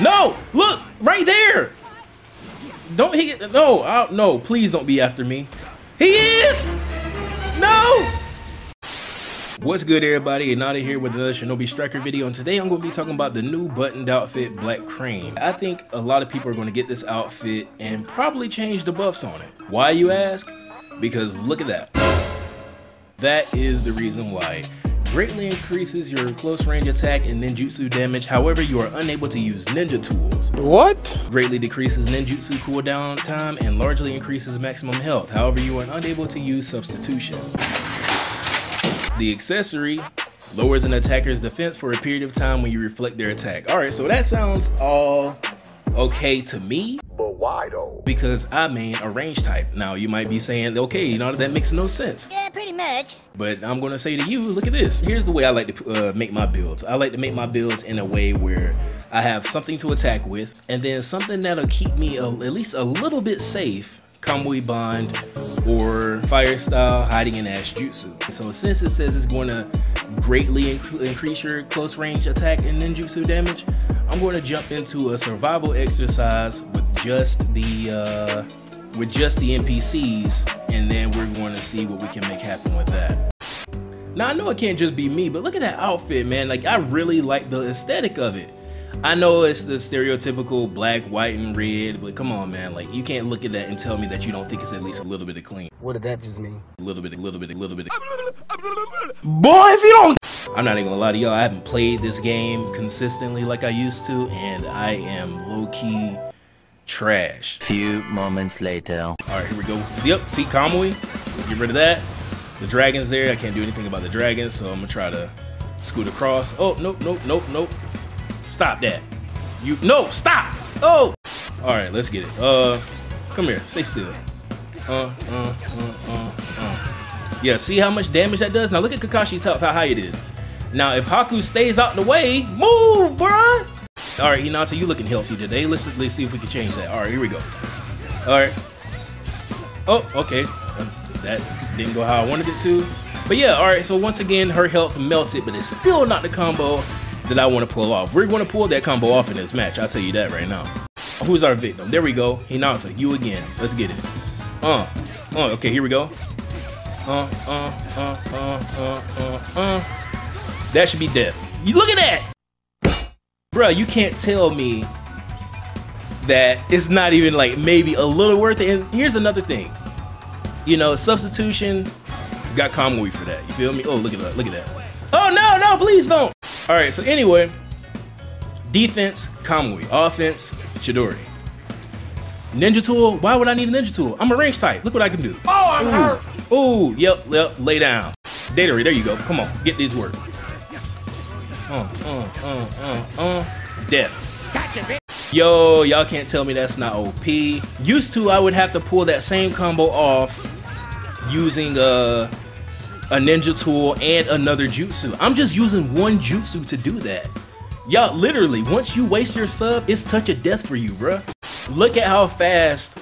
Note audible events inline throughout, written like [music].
No! Look! Right there! Don't he no, I, no, please don't be after me. He is! No! What's good everybody, Inada here with another Shinobi Striker video and today I'm going to be talking about the new buttoned outfit Black Crane. I think a lot of people are going to get this outfit and probably change the buffs on it. Why you ask? Because look at that. That is the reason why greatly increases your close range attack and ninjutsu damage, however you are unable to use ninja tools. What? Greatly decreases ninjutsu cooldown time and largely increases maximum health, however you are unable to use substitution. The accessory lowers an attacker's defense for a period of time when you reflect their attack. Alright, so that sounds all okay to me. But why though? Because I main a range type. Now you might be saying, okay, you know, that makes no sense. Yeah, pretty much. But I'm gonna say to you, look at this. Here's the way I like to uh, make my builds. I like to make my builds in a way where I have something to attack with, and then something that'll keep me a, at least a little bit safe Kamui Bond or Fire Style Hiding in Ash Jutsu. So since it says it's going to greatly inc increase your close range attack and ninjutsu damage, I'm going to jump into a survival exercise with just the uh, with just the NPCs, and then we're going to see what we can make happen with that. Now I know it can't just be me, but look at that outfit, man. Like I really like the aesthetic of it. I know it's the stereotypical black, white, and red, but come on, man. Like, you can't look at that and tell me that you don't think it's at least a little bit of clean. What did that just mean? A little bit, a little bit, a little bit. Boy, if you don't. I'm not even gonna lie to y'all, I haven't played this game consistently like I used to, and I am low key trash. Few moments later. Alright, here we go. See, yep, see Kamui. Get rid of that. The dragon's there. I can't do anything about the dragon, so I'm gonna try to scoot across. Oh, nope, nope, nope, nope. Stop that. You no, stop. Oh. All right, let's get it. Uh, come here. Stay still. Uh, uh, uh, uh, uh. Yeah, see how much damage that does? Now look at Kakashi's health, how high it is. Now if Haku stays out the way, move, bruh. All right, Hinata, you looking healthy today. Let's let's see if we can change that. All right, here we go. All right. Oh, okay. Uh, that didn't go how I wanted it to. But yeah, all right. So once again, her health melted, but it's still not the combo that I want to pull off. We're going to pull that combo off in this match. I'll tell you that right now. Who's our victim? There we go. Hinata, you again. Let's get it. Uh, uh, okay, here we go. Uh, uh, uh, uh, uh, uh, uh. That should be death. You look at that! Bruh, you can't tell me that it's not even like maybe a little worth it. And here's another thing. You know, substitution got Kamui for that. You feel me? Oh, look at that. Look at that. Oh, no, no, please don't. All right, so anyway, defense, Kamui. Offense, Chidori. Ninja tool, why would I need a ninja tool? I'm a range type. Look what I can do. Oh, I'm Ooh. hurt. Ooh, yep, yep, lay down. Datary, there you go. Come on, get these work. Uh, uh, uh, uh, uh. Death. Gotcha, bitch. Yo, y'all can't tell me that's not OP. Used to, I would have to pull that same combo off using a, a ninja tool and another jutsu. I'm just using one jutsu to do that. Y'all, literally, once you waste your sub, it's touch of death for you, bruh. Look at how fast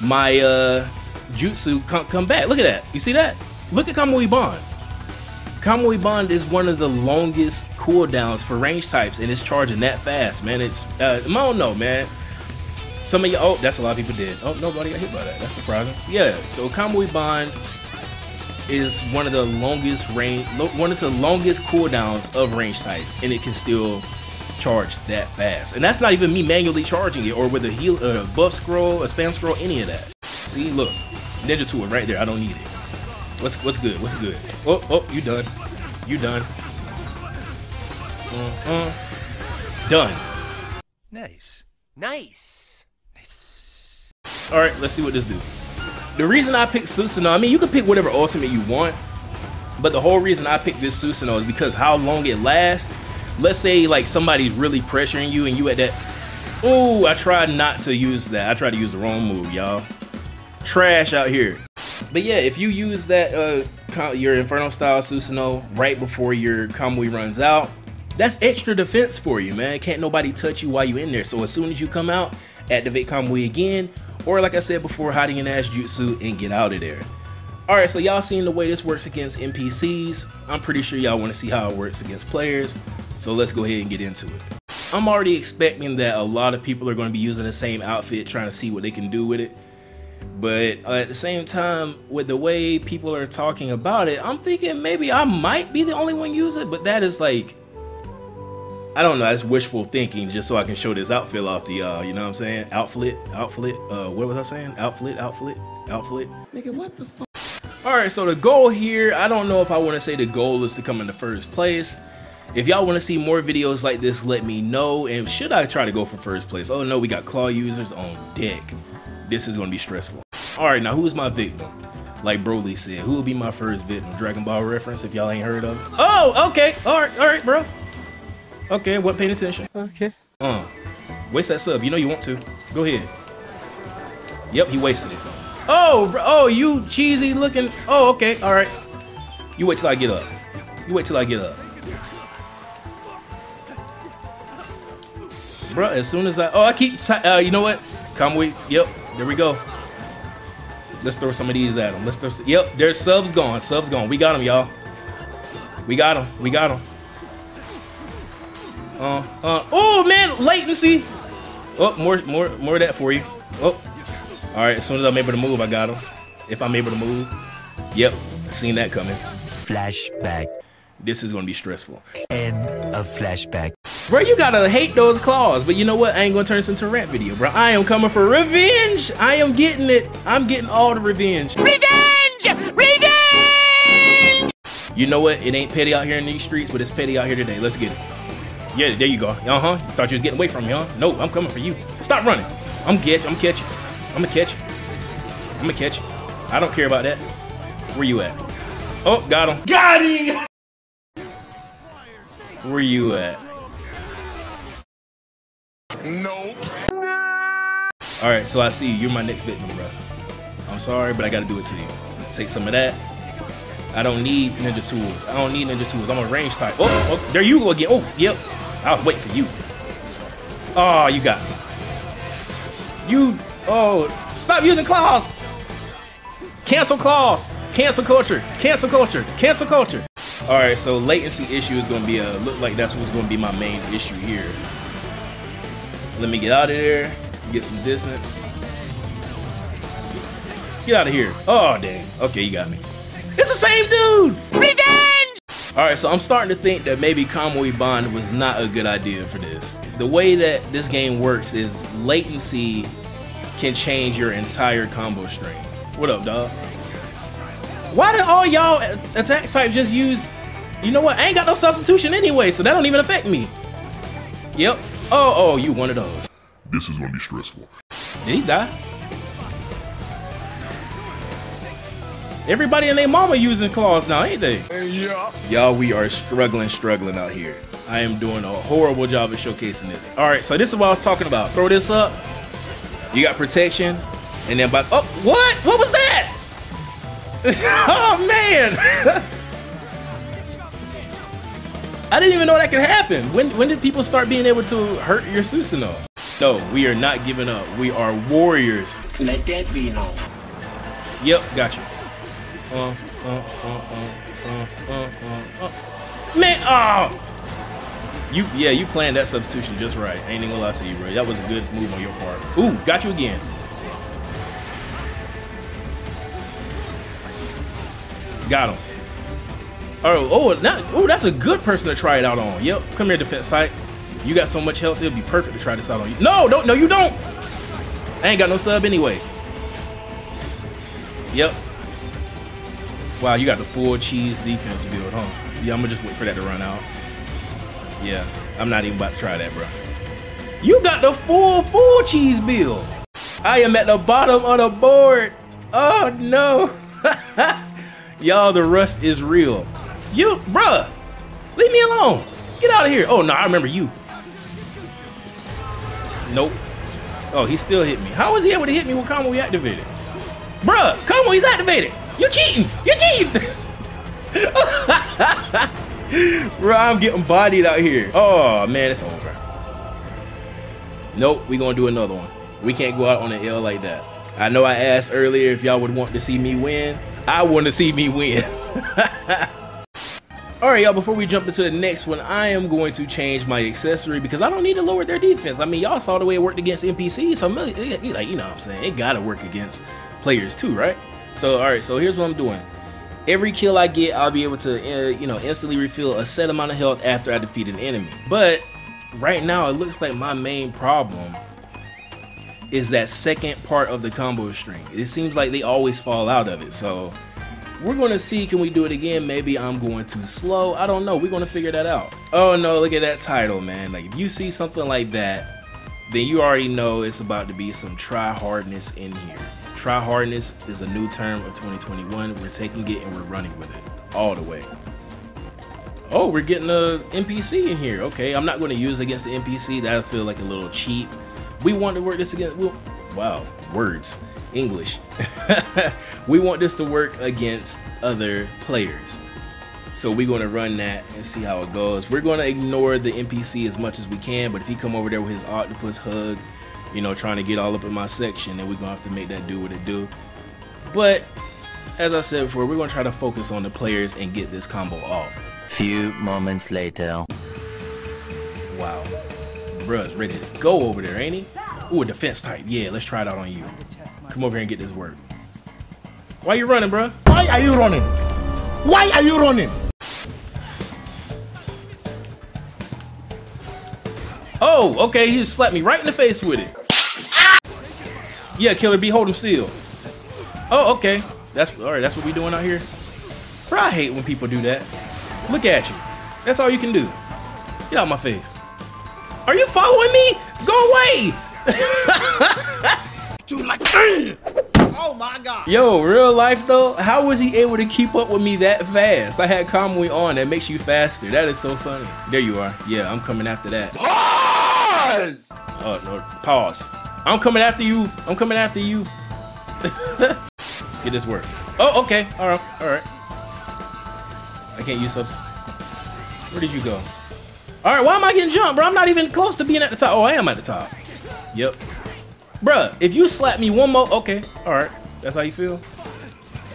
my uh, jutsu come, come back. Look at that. You see that? Look at Kamui Bond. Kamui Bond is one of the longest cooldowns for range types, and it's charging that fast, man. It's, uh, I don't know, man. Some of you, oh, that's a lot of people did. Oh, nobody got hit by that. That's surprising. Yeah, so Kamui Bond is one of the longest range, one of the longest cooldowns of range types, and it can still charge that fast. And that's not even me manually charging it or with a heal, uh, buff scroll, a spam scroll, any of that. See, look, ninja tool right there. I don't need it. What's what's good? What's good? Oh, oh, you done? You done? Uh, done. Nice. Nice. Nice. All right, let's see what this do. The reason I picked Susanoo, I mean, you can pick whatever ultimate you want, but the whole reason I picked this Susanoo is because how long it lasts. Let's say like somebody's really pressuring you and you at that. Oh, I tried not to use that. I tried to use the wrong move, y'all. Trash out here. But yeah, if you use that uh your Inferno style Susanoo right before your Kamui runs out, that's extra defense for you, man. Can't nobody touch you while you're in there. So as soon as you come out, activate Kamui again, or like I said before, hiding in Ash Jutsu and get out of there. Alright, so y'all seen the way this works against NPCs. I'm pretty sure y'all want to see how it works against players. So let's go ahead and get into it. I'm already expecting that a lot of people are going to be using the same outfit, trying to see what they can do with it. But at the same time, with the way people are talking about it, I'm thinking maybe I might be the only one use it, but that is like, I don't know, that's wishful thinking just so I can show this outfit off to y'all, you know what I'm saying? Outfit, outfit, uh, what was I saying? Outfit, outfit, outfit. Nigga, what the fuck? Alright, so the goal here, I don't know if I want to say the goal is to come in the first place. If y'all want to see more videos like this, let me know. And should I try to go for first place? Oh no, we got claw users on deck. This is going to be stressful. Alright, now who's my victim? Like Broly said, who will be my first victim? Dragon Ball reference if y'all ain't heard of it. Oh, okay. Alright, alright, bro. Okay, wasn't paying attention. Okay. Uh, waste that sub. You know you want to. Go ahead. Yep, he wasted it. Oh, bro. Oh, you cheesy looking. Oh, okay. All right. You wait till I get up. You wait till I get up. Bro, as soon as I... Oh, I keep... Uh, you know what? Come with... Yep. There we go. Let's throw some of these at him. Let's throw... Yep. There's subs gone. Subs gone. We got him, y'all. We got him. We got him. Uh, uh, oh man, latency. Oh, more, more, more of that for you. Oh, all right. As soon as I'm able to move, I got him. If I'm able to move, yep, seen that coming. Flashback. This is gonna be stressful. End of flashback. Bro, you gotta hate those claws, but you know what? I ain't gonna turn this into a rap video, bro. I am coming for revenge. I am getting it. I'm getting all the revenge. Revenge! Revenge! You know what? It ain't petty out here in these streets, but it's petty out here today. Let's get it. Yeah, there you go. Uh-huh. Thought you was getting away from me, huh? No, I'm coming for you. Stop running. I'm catch. I'm catching. I'm gonna catch. I'm gonna catch. I don't care about that. Where you at? Oh, got him. Got him. Where you at? Nope. All right, so I see you. You're my next victim, bro. I'm sorry, but I gotta do it to you. Take some of that. I don't need ninja tools. I don't need ninja tools. I'm a range type. Oh, oh there you go again. Oh, yep. I was waiting for you. Oh, you got me. You, oh, stop using claws. Cancel claws. Cancel culture. Cancel culture. Cancel culture. All right, so latency issue is gonna be a, look like that's what's gonna be my main issue here. Let me get out of there, get some distance. Get out of here. Oh, dang. Okay, you got me. It's the same dude! Revenge! Alright, so I'm starting to think that maybe Kamui Bond was not a good idea for this. The way that this game works is latency can change your entire combo string. What up, dog? Why did all y'all attack types just use... You know what? I ain't got no substitution anyway, so that don't even affect me. Yep. Oh, oh, you one of those. This is gonna be stressful. Did he die? Everybody and their mama using claws now, ain't they? Yeah. Y'all, we are struggling, struggling out here. I am doing a horrible job of showcasing this. All right, so this is what I was talking about. Throw this up. You got protection, and then by oh, what? What was that? [laughs] oh man! [laughs] I didn't even know that could happen. When when did people start being able to hurt your Susanoo? No, we are not giving up. We are warriors. Let that be known. Yep, got Man, oh! You, yeah, you planned that substitution just right. Ain't even gonna lie to you, bro. That was a good move on your part. Ooh, got you again. Got him. Oh, oh, oh, that's a good person to try it out on. Yep, come here, defense type. You got so much health, it'll be perfect to try this out on you. No, don't, no, you don't. I ain't got no sub anyway. Yep. Wow, you got the full cheese defense build, huh? Yeah, I'm gonna just wait for that to run out. Yeah, I'm not even about to try that, bro. You got the full, full cheese build. I am at the bottom of the board. Oh no. [laughs] Y'all, the rust is real. You, bruh, leave me alone. Get out of here. Oh no, I remember you. Nope. Oh, he still hit me. How was he able to hit me with combo activated? Bruh, combo, he's activated. You cheating. You're cheating. [laughs] Bro, I'm getting bodied out here. Oh, man, it's over. Nope, we gonna do another one. We can't go out on an L like that. I know I asked earlier if y'all would want to see me win. I want to see me win. [laughs] Alright, y'all, before we jump into the next one, I am going to change my accessory because I don't need to lower their defense. I mean, y'all saw the way it worked against NPCs, so like, you know what I'm saying? It gotta work against players too, right? So, alright, so here's what I'm doing. Every kill I get, I'll be able to, uh, you know, instantly refill a set amount of health after I defeat an enemy. But right now, it looks like my main problem is that second part of the combo string. It seems like they always fall out of it, so we're gonna see, can we do it again? Maybe I'm going too slow. I don't know. We're gonna figure that out. Oh no, look at that title, man. Like if you see something like that, then you already know it's about to be some try hardness in here. Try hardness is a new term of 2021. We're taking it and we're running with it all the way. Oh, we're getting a NPC in here. Okay, I'm not going to use against the NPC. That'll feel like a little cheap. We want to work this against. We'll, wow, words. English. [laughs] we want this to work against other players. So we're going to run that and see how it goes. We're going to ignore the NPC as much as we can, but if he come over there with his octopus hug, you know, trying to get all up in my section, and we're going to have to make that do what it do. But, as I said before, we're going to try to focus on the players and get this combo off. Few moments later. Wow. Bruh's ready to go over there, ain't he? Ooh, a defense type. Yeah, let's try it out on you. Come over here and get this work. Why you running, bruh? Why are you running? Why are you running? Oh, okay, he just slapped me right in the face with it. Yeah, Killer B, hold him still. Oh, okay. That's all right. That's what we doing out here. Bro, I hate when people do that. Look at you. That's all you can do. Get out of my face. Are you following me? Go away. [laughs] Dude, like, [clears throat] oh my god. Yo, real life though, how was he able to keep up with me that fast? I had Kamui on that makes you faster. That is so funny. There you are. Yeah, I'm coming after that. Pause! Oh no, pause. I'm coming after you. I'm coming after you. [laughs] Get this work. Oh, okay. All right. All right. I can't use subs. Where did you go? All right. Why am I getting jumped, bro? I'm not even close to being at the top. Oh, I am at the top. Yep. Bruh, if you slap me one more, okay. All right. That's how you feel.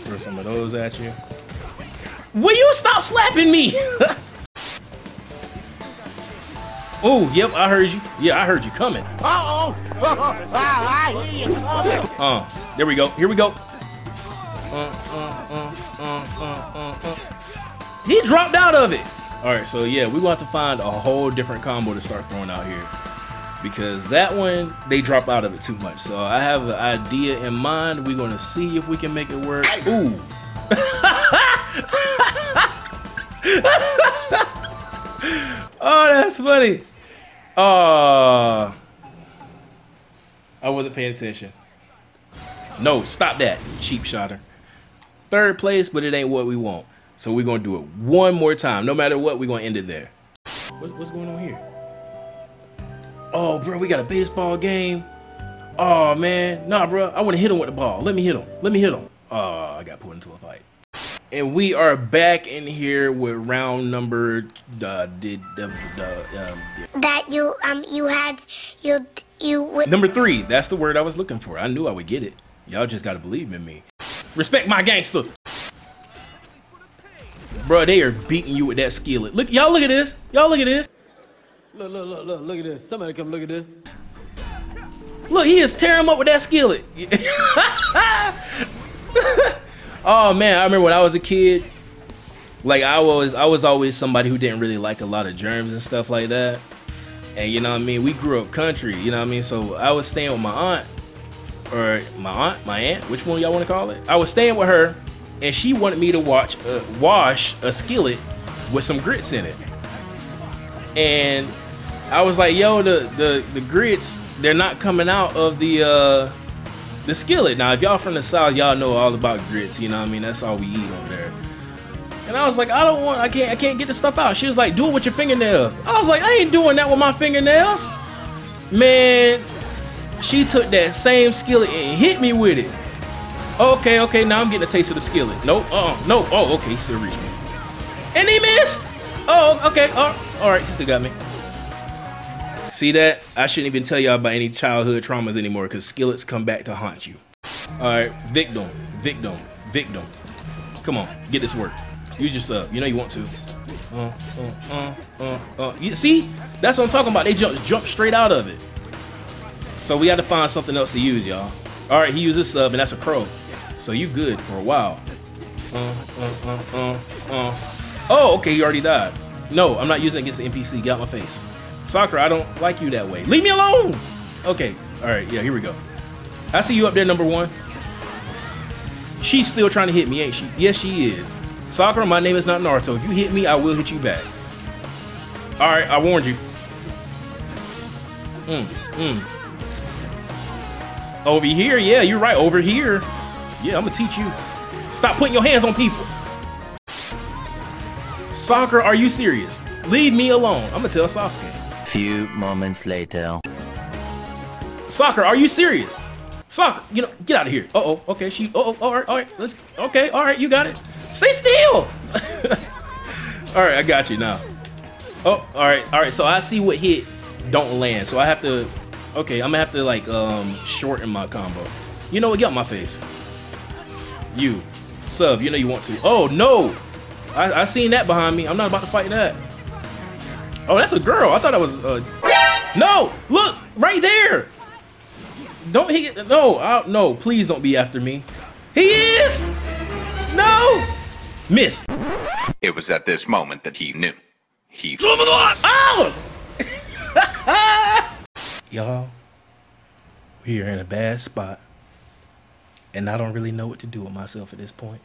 Throw some of those at you. Will you stop slapping me? [laughs] oh, yep. I heard you. Yeah, I heard you coming. Uh-oh! [laughs] I hear you coming. Uh, there we go. Here we go. Uh, uh, uh, uh, uh, uh, uh. He dropped out of it. All right, so yeah, we want to to find a whole different combo to start throwing out here. Because that one, they drop out of it too much. So I have an idea in mind. We're going to see if we can make it work. Ooh. [laughs] oh, that's funny. Oh. I wasn't paying attention. No, stop that, cheap shotter. Third place, but it ain't what we want. So we're gonna do it one more time. No matter what, we're gonna end it there. What's, what's going on here? Oh, bro, we got a baseball game. Oh man, nah, bro, I want to hit him with the ball. Let me hit him. Let me hit him. Oh, I got put into a fight. And we are back in here with round number uh, did uh, um, that you um you had you you number three. That's the word I was looking for. I knew I would get it. Y'all just gotta believe in me. Respect my gangster. Bro, they are beating you with that skillet. Look, y'all look at this. Y'all look at this. Look, look, look, look, look at this. Somebody come look at this. Look, he is tearing him up with that skillet. [laughs] oh man, I remember when I was a kid. Like I was, I was always somebody who didn't really like a lot of germs and stuff like that. And you know what I mean? We grew up country, you know what I mean? So I was staying with my aunt, or my aunt, my aunt, which one y'all want to call it? I was staying with her, and she wanted me to watch, uh, wash a skillet with some grits in it. And I was like, yo, the the the grits, they're not coming out of the uh the skillet. Now, if y'all from the south, y'all know all about grits. You know what I mean? That's all we eat over there. And I was like, I don't want, I can't, I can't get the stuff out. She was like, do it with your fingernails. I was like, I ain't doing that with my fingernails. Man, she took that same skillet and hit me with it. Okay, okay, now I'm getting a taste of the skillet. Nope, uh, no. Oh, okay, he still reached me. And he missed. Oh, okay, oh, all right, he still got me. See that? I shouldn't even tell y'all about any childhood traumas anymore because skillets come back to haunt you. All right, victim, victim, victim. Come on, get this work. Use your sub. You know you want to. uh, uh, uh, uh, uh. You see, that's what I'm talking about. They jump jump straight out of it. So we got to find something else to use, y'all. All right, he uses sub, and that's a crow. So you good for a while. Uh, uh, uh, uh, uh. Oh, okay, he already died. No, I'm not using it against the NPC. Get out my face. Sakura, I don't like you that way. Leave me alone! Okay, all right, yeah, here we go. I see you up there, number one. She's still trying to hit me, ain't she? Yes, she is. Sakura, my name is not Naruto. If you hit me, I will hit you back. All right, I warned you. Mm, mm. Over here, yeah, you're right. Over here. Yeah, I'm gonna teach you. Stop putting your hands on people. Sakura, are you serious? Leave me alone. I'm gonna tell Sasuke. Few moments later. Sakura, are you serious? Sakura, you know, get out of here. Uh oh, okay, she. Uh oh, all right, all right, let's. Okay, all right, you got it. Stay still. [laughs] all right, I got you now. Oh, all right, all right. So I see what hit don't land. So I have to. Okay, I'm gonna have to like um shorten my combo. You know what? Get out my face. You, sub. You know you want to. Oh no, I, I seen that behind me. I'm not about to fight that. Oh, that's a girl. I thought that was. Uh... No, look right there. Don't hit. No, I, no. Please don't be after me. He is. No. Miss. It was at this moment that he knew. He Oh! [laughs] Y'all, we are in a bad spot. And I don't really know what to do with myself at this point.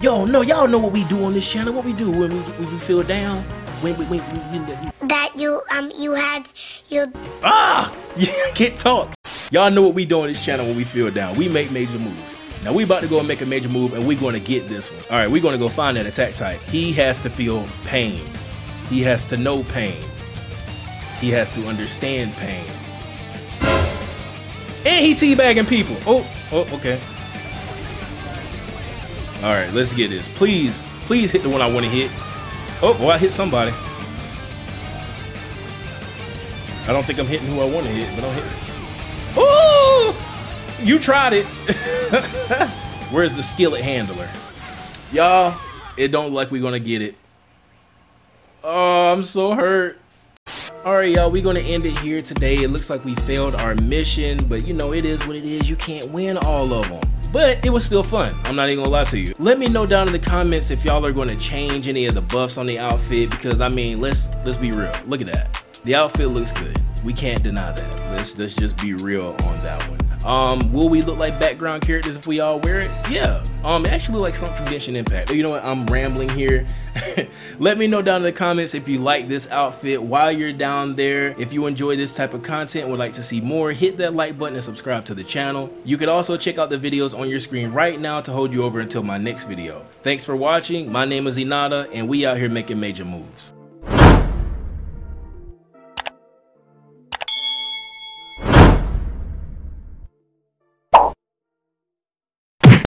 Yo, no, y'all know what we do on this channel. What we do when we, when we feel down. When we, when, we, we, That you um you had you Ah! [laughs] You can't talk. Y'all know what we do on this channel when we feel down. We make major moves. Now we about to go and make a major move and we're going to get this one. All right, we're going to go find that attack type. He has to feel pain. He has to know pain. He has to understand pain. And he teabagging people. Oh, oh, okay. All right, let's get this. Please, please hit the one I want to hit. Oh, well, I hit somebody. I don't think I'm hitting who I want to hit, but I'm hitting. Oh! You tried it. [laughs] Where's the skillet handler? Y'all, it don't look like we're gonna get it. Oh, I'm so hurt. Alright, y'all, we're gonna end it here today. It looks like we failed our mission, but you know, it is what it is. You can't win all of them. But it was still fun. I'm not even gonna lie to you. Let me know down in the comments if y'all are gonna change any of the buffs on the outfit because I mean, let's let's be real. Look at that. The outfit looks good. We can't deny that. Let's let's just be real on that one. Um, will we look like background characters if we all wear it? Yeah. Um, it actually like something from Genshin Impact. You know what? I'm rambling here. [laughs] Let me know down in the comments if you like this outfit while you're down there. If you enjoy this type of content and would like to see more, hit that like button and subscribe to the channel. You could also check out the videos on your screen right now to hold you over until my next video. Thanks for watching. My name is Inada, and we out here making major moves.